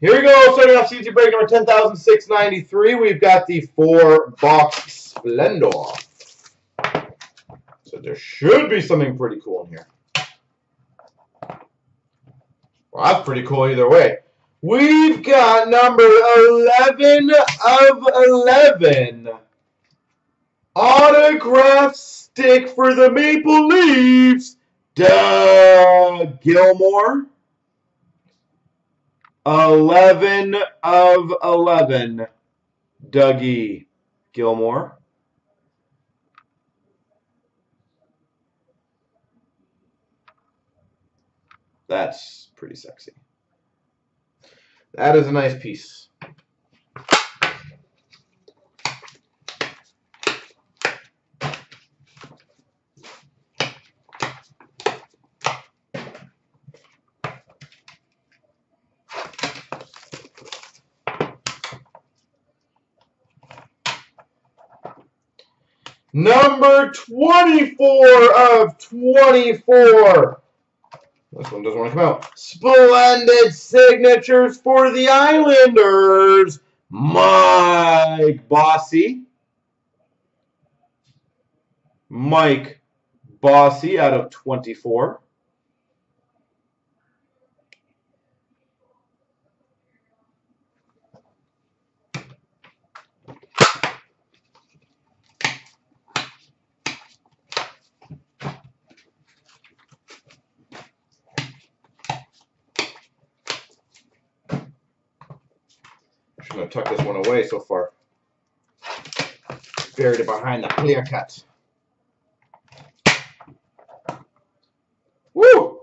Here we go, starting off CG break number 10,693. We've got the four box Splendor. So there should be something pretty cool in here. Well, that's pretty cool either way. We've got number 11 of 11. Autograph stick for the Maple Leafs. Doug Gilmour. 11 of 11. Dougie Gilmour. That's pretty sexy. That is a nice piece. Number 24 of 24. This one doesn't want to come out. Splendid signatures for the Islanders. Mike Bossy. Mike Bossy out of 24. I'm going to tuck this one away so far. Buried it behind the clear cut. Woo!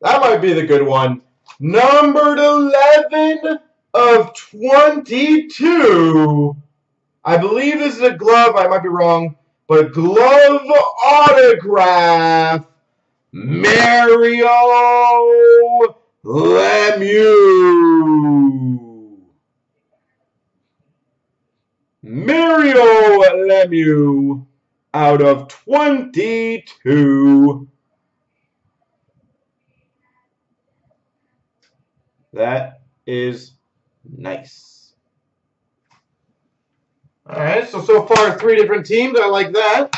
That might be the good one. Numbered 11 of 22. I believe this is a glove. I might be wrong. But glove autograph. Mario Lemieux. Mario Lemieux out of 22. That is nice. All right, so so far three different teams. I like that.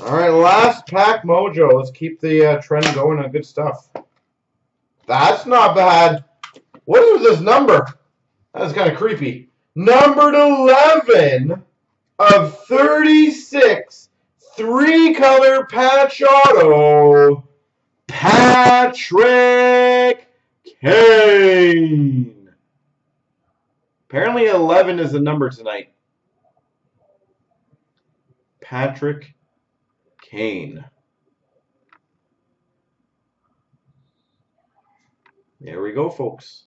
All right, last pack mojo. Let's keep the uh, trend going on good stuff. That's not bad. What is this number? That's kind of creepy. Numbered 11 of 36, three color patch auto, Patrick Kane. Apparently 11 is the number tonight. Patrick Kane. There we go, folks.